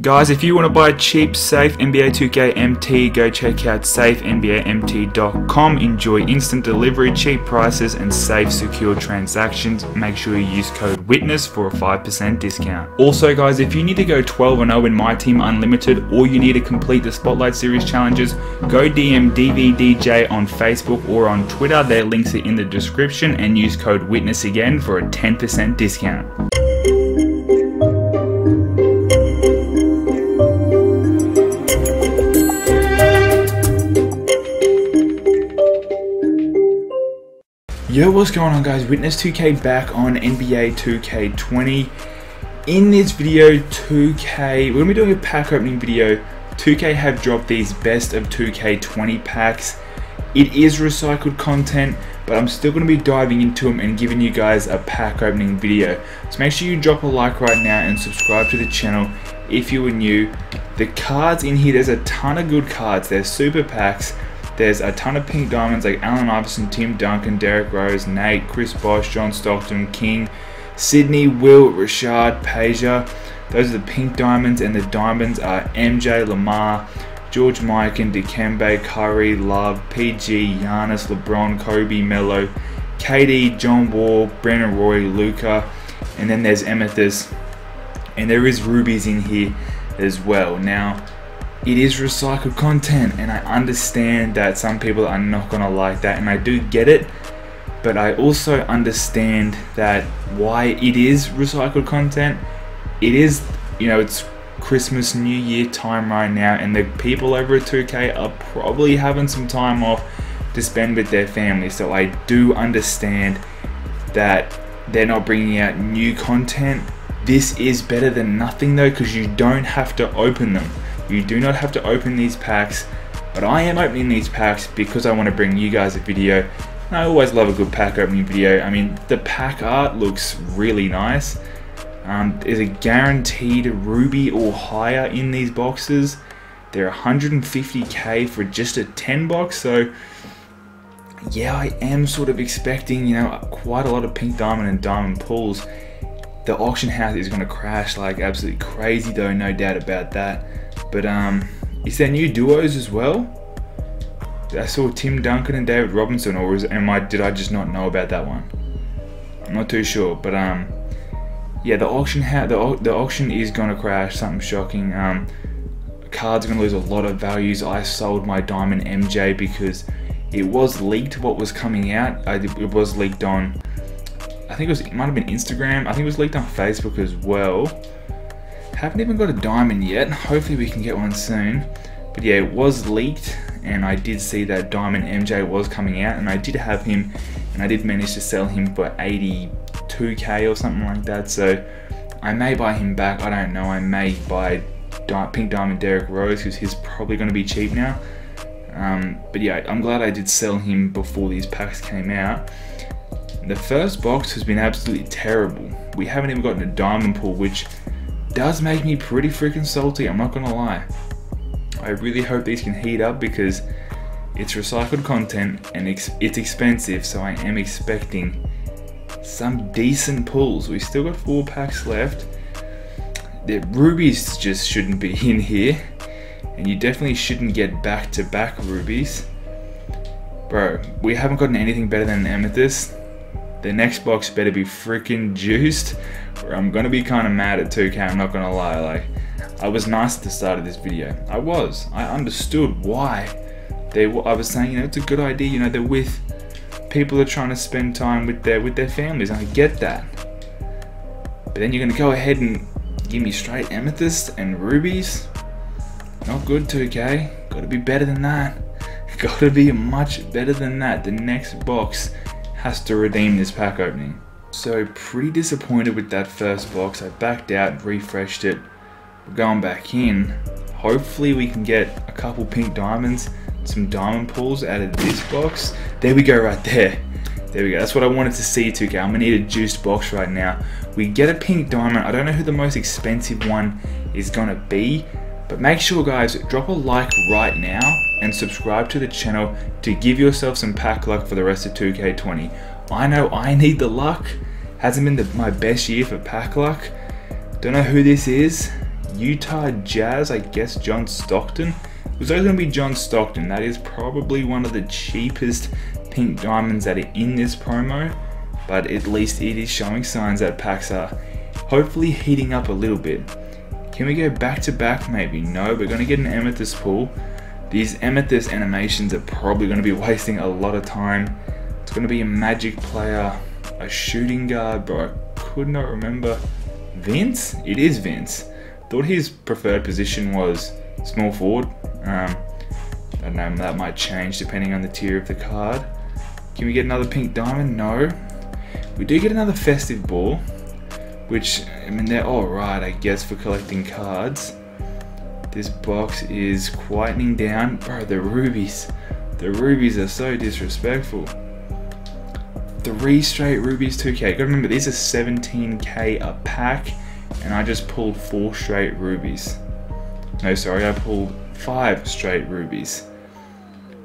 Guys, if you want to buy cheap, safe NBA 2K MT, go check out safenbamt.com. Enjoy instant delivery, cheap prices, and safe, secure transactions. Make sure you use code WITNESS for a 5% discount. Also, guys, if you need to go 12 0 in My Team Unlimited or you need to complete the Spotlight Series challenges, go DM DVDJ on Facebook or on Twitter. Their links are in the description and use code WITNESS again for a 10% discount. Yo, what's going on guys? Witness 2K back on NBA 2K20. In this video, 2K, we're to be doing a pack opening video. 2K have dropped these best of 2K20 packs. It is recycled content, but I'm still going to be diving into them and giving you guys a pack opening video. So make sure you drop a like right now and subscribe to the channel if you are new. The cards in here, there's a ton of good cards. They're super packs. There's a ton of pink diamonds like Allen Iverson, Tim Duncan, Derrick Rose, Nate, Chris Bosh, John Stockton, King, Sydney, Will, Rashad, Peja. Those are the pink diamonds, and the diamonds are MJ, Lamar, George Mike and Dikembe, Curry, Love, PG, Giannis, LeBron, Kobe, Melo, KD, John Wall, Brandon Roy, Luka, and then there's Amethyst, and there is rubies in here as well. Now, it is recycled content and I understand that some people are not gonna like that and I do get it but I also understand that why it is recycled content. It is you know it's Christmas New Year time right now and the people over at 2K are probably having some time off to spend with their family so I do understand that they're not bringing out new content. This is better than nothing though because you don't have to open them you do not have to open these packs, but I am opening these packs because I want to bring you guys a video. And I always love a good pack opening video. I mean, the pack art looks really nice. Um, there's a guaranteed ruby or higher in these boxes. They're 150k for just a 10 box, so yeah, I am sort of expecting, you know, quite a lot of pink diamond and diamond pulls. The auction house is going to crash like absolutely crazy though, no doubt about that. But um, is there new duos as well? I saw Tim Duncan and David Robinson, or was, am I, did I just not know about that one? I'm not too sure, but um, yeah, the auction ha the, the auction is gonna crash. Something shocking. Um, cards gonna lose a lot of values. I sold my Diamond MJ because it was leaked what was coming out. I, it was leaked on. I think it was it might have been Instagram. I think it was leaked on Facebook as well. Haven't even got a diamond yet. Hopefully we can get one soon. But yeah, it was leaked and I did see that Diamond MJ was coming out and I did have him and I did manage to sell him for 82k or something like that. So I may buy him back. I don't know. I may buy Pink Diamond Derrick Rose because he's probably going to be cheap now. Um, but yeah, I'm glad I did sell him before these packs came out. The first box has been absolutely terrible. We haven't even gotten a diamond pull, which does make me pretty freaking salty, I'm not gonna lie. I really hope these can heat up because it's recycled content and it's expensive, so I am expecting some decent pulls. We still got four packs left. The rubies just shouldn't be in here, and you definitely shouldn't get back-to-back -back rubies. Bro, we haven't gotten anything better than an amethyst. The next box better be freaking juiced I'm gonna be kind of mad at 2K, I'm not gonna lie. Like, I was nice at the start of this video. I was. I understood why they. were, I was saying, you know, it's a good idea. You know, they're with people are trying to spend time with their with their families. I get that. But then you're gonna go ahead and give me straight amethyst and rubies. Not good, 2K. Gotta be better than that. Gotta be much better than that. The next box has to redeem this pack opening. So pretty disappointed with that first box. I backed out, refreshed it. We're going back in. Hopefully we can get a couple pink diamonds, some diamond pulls out of this box. There we go right there. There we go. That's what I wanted to see 2K. I'm gonna need a juiced box right now. We get a pink diamond. I don't know who the most expensive one is gonna be, but make sure guys, drop a like right now and subscribe to the channel to give yourself some pack luck for the rest of 2K20. I know I need the luck. Hasn't been the, my best year for pack luck. Don't know who this is. Utah Jazz, I guess John Stockton. It was always going to be John Stockton. That is probably one of the cheapest pink diamonds that are in this promo, but at least it is showing signs that packs are hopefully heating up a little bit. Can we go back to back maybe? No, we're going to get an amethyst pull. These amethyst animations are probably going to be wasting a lot of time. Going to be a magic player, a shooting guard, bro. I could not remember. Vince? It is Vince. Thought his preferred position was small forward. Um, I don't know, that might change depending on the tier of the card. Can we get another pink diamond? No. We do get another festive ball, which, I mean, they're alright, I guess, for collecting cards. This box is quietening down. Bro, the rubies. The rubies are so disrespectful. Three straight rubies 2k. Gotta remember, these are 17k a pack, and I just pulled four straight rubies. No, sorry, I pulled five straight rubies.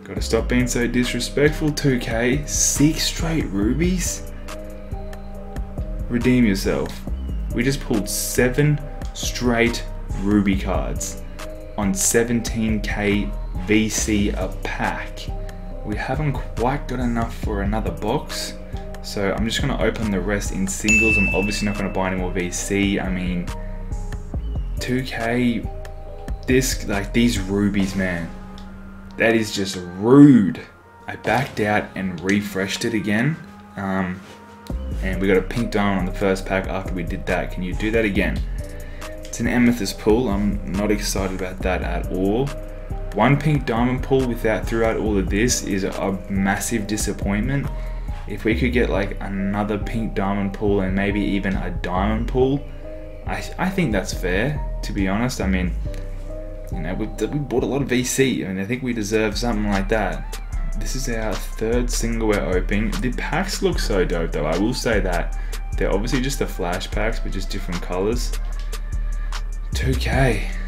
Gotta stop being so disrespectful, 2K. Six straight rubies? Redeem yourself. We just pulled seven straight ruby cards on 17k VC a pack. We haven't quite got enough for another box, so I'm just gonna open the rest in singles. I'm obviously not gonna buy any more VC. I mean, 2k, this, like these rubies, man that is just rude. I backed out and refreshed it again. Um, and we got a pink diamond on the first pack after we did that. Can you do that again? It's an amethyst pull. I'm not excited about that at all. One pink diamond pull without throughout all of this is a massive disappointment. If we could get like another pink diamond pull and maybe even a diamond pull, I, I think that's fair, to be honest. I mean, you know, we, we bought a lot of VC, I and mean, I think we deserve something like that. This is our third single we're opening. The packs look so dope though, I will say that. They're obviously just the flash packs, but just different colors. 2K.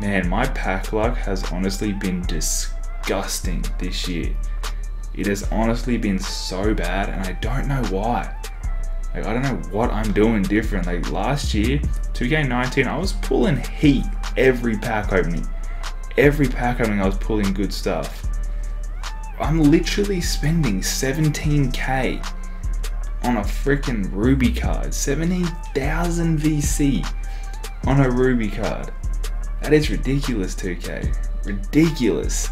Man, my pack luck has honestly been disgusting this year. It has honestly been so bad, and I don't know why. Like, I don't know what I'm doing different. Like, last year, 2K19, I was pulling heat every pack opening. Every pack opening, I was pulling good stuff. I'm literally spending 17k on a freaking Ruby card. 17,000 VC on a Ruby card. That is ridiculous, 2K. Ridiculous.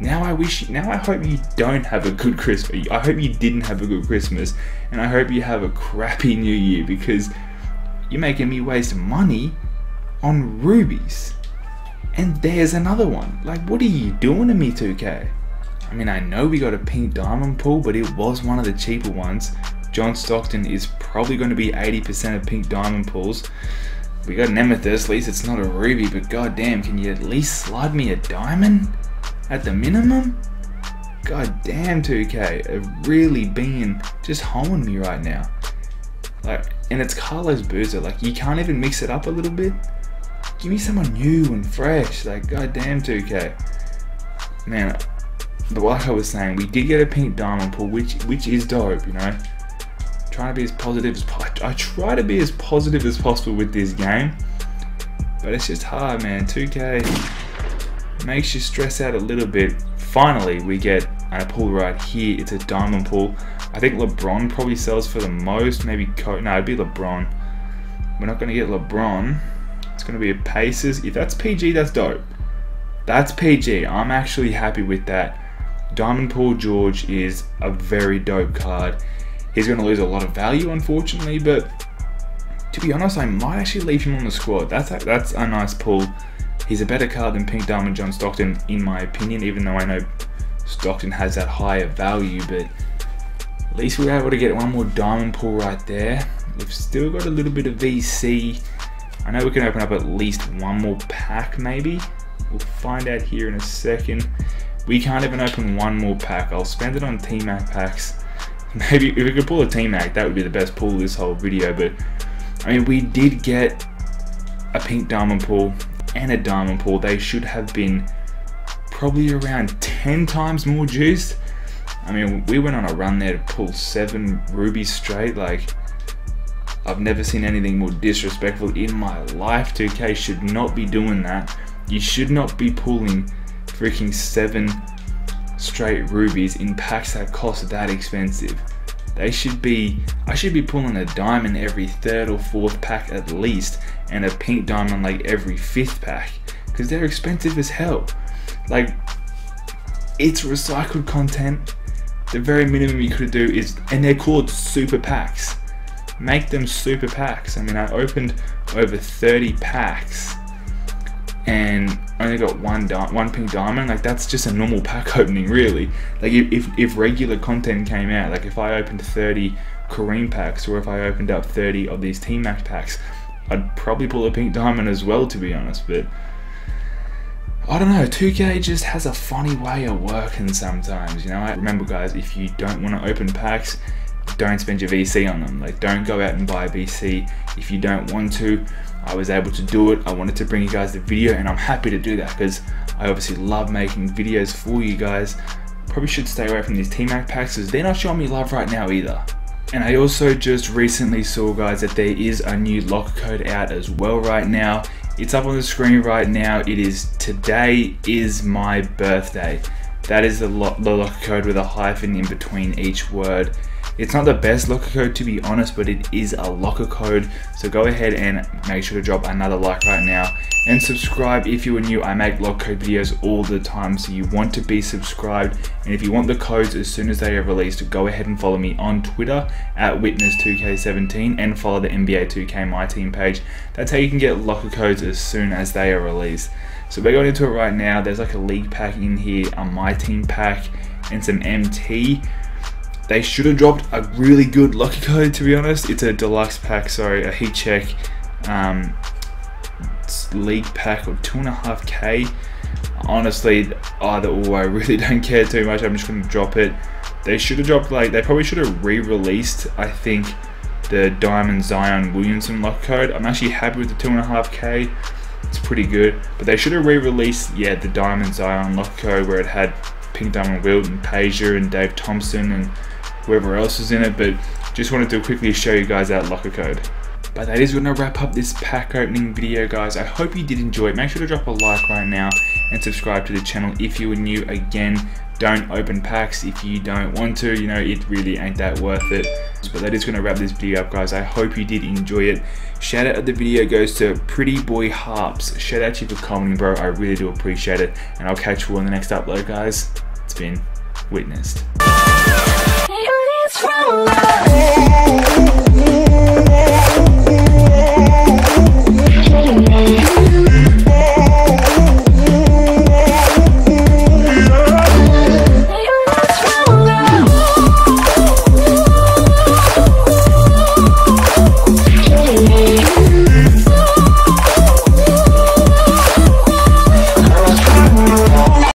Now I wish, now I hope you don't have a good Christmas. I hope you didn't have a good Christmas, and I hope you have a crappy New Year because you're making me waste money on rubies. And there's another one. Like, what are you doing to me, 2K? I mean, I know we got a pink diamond pull, but it was one of the cheaper ones. John Stockton is probably going to be 80% of pink diamond pulls. We got an amethyst, at least it's not a ruby, but goddamn, can you at least slide me a diamond? At the minimum? God damn 2K, really being just holding me right now. Like, and it's Carlos Boozer, like you can't even mix it up a little bit? Give me someone new and fresh. Like, goddamn 2K. Man, but like I was saying, we did get a pink diamond pull, which which is dope, you know. Trying to be as positive as I try to be as positive as possible with this game, but it's just hard, man. 2K makes you stress out a little bit. Finally, we get a pull right here. It's a diamond pull. I think LeBron probably sells for the most. Maybe Co. No, it'd be LeBron. We're not gonna get LeBron. It's going to be a Pacers. If that's PG, that's dope. That's PG. I'm actually happy with that. Diamond Paul George is a very dope card. He's going to lose a lot of value, unfortunately, but to be honest, I might actually leave him on the squad. That's a, that's a nice pull. He's a better card than Pink Diamond John Stockton, in my opinion, even though I know Stockton has that higher value, but at least we were able to get one more diamond pull right there. We've still got a little bit of VC. I know we can open up at least one more pack maybe. We'll find out here in a second. We can't even open one more pack. I'll spend it on T-Mac packs. Maybe if we could pull a T-Mac, that would be the best pull this whole video. But I mean, we did get a pink diamond pull and a diamond pull. They should have been probably around 10 times more juiced. I mean, we went on a run there to pull seven rubies straight. Like, I've never seen anything more disrespectful in my life. 2K should not be doing that. You should not be pulling freaking seven straight rubies in packs that cost that expensive. They should be, I should be pulling a diamond every third or fourth pack at least, and a pink diamond like every fifth pack, because they're expensive as hell. Like, it's recycled content. The very minimum you could do is, and they're called super packs. Make them super packs. I mean, I opened over 30 packs and only got one one pink diamond. Like that's just a normal pack opening, really. Like if, if, regular content came out, like if I opened 30 Kareem packs or if I opened up 30 of these T-Mac packs, I'd probably pull a pink diamond as well, to be honest. But I don't know, 2K just has a funny way of working sometimes, you know. I remember, guys, if you don't want to open packs, don't spend your VC on them. Like, don't go out and buy VC if you don't want to. I was able to do it. I wanted to bring you guys the video, and I'm happy to do that because I obviously love making videos for you guys. Probably should stay away from these T-Mac packs because they're not showing me love right now either. And I also just recently saw guys that there is a new lock code out as well right now. It's up on the screen right now. It is today is my birthday. That is the, the locker code with a hyphen in between each word. It's not the best locker code to be honest, but it is a locker code. So go ahead and make sure to drop another like right now and subscribe if you are new. I make locker code videos all the time, so you want to be subscribed. And if you want the codes as soon as they are released, go ahead and follow me on Twitter at Witness2K17 and follow the NBA 2K My Team page. That's how you can get locker codes as soon as they are released. So we're going into it right now. There's like a league pack in here, a My Team pack, and some MT. They should have dropped a really good lucky code to be honest. It's a deluxe pack, sorry, a heat check um, league pack of two and a half K. Honestly, either or, I really don't care too much. I'm just gonna drop it. They should have dropped like they probably should have re-released. I think the Diamond Zion Williamson lock code. I'm actually happy with the two and a half K. It's pretty good, but they should have re-released yeah the Diamond Zion lock code where it had Pink Diamond Wilt and Pazier and Dave Thompson and whoever else is in it, but just wanted to quickly show you guys that locker code. But that is going to wrap up this pack opening video, guys. I hope you did enjoy it. Make sure to drop a like right now and subscribe to the channel if you are new. Again, don't open packs if you don't want to. You know, it really ain't that worth it. But that is going to wrap this video up, guys. I hope you did enjoy it. Shout out of the video goes to Pretty Boy Harps. Shout out to you for commenting, bro. I really do appreciate it. And I'll catch you on the next upload, guys. It's been witnessed. From